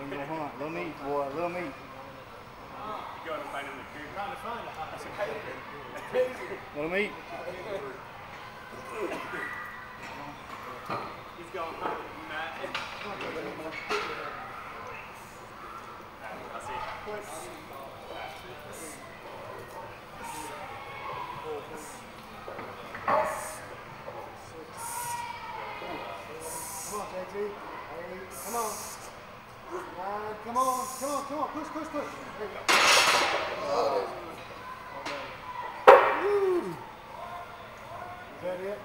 Let me go hunt. Little meat, boy. Little meat. You going to find him the? Trying to find him. That's. Little meat. He's going hunting. Come on, JT. Hey come on, come on, come on. Push, push, push. There you go. Woo. Is that it?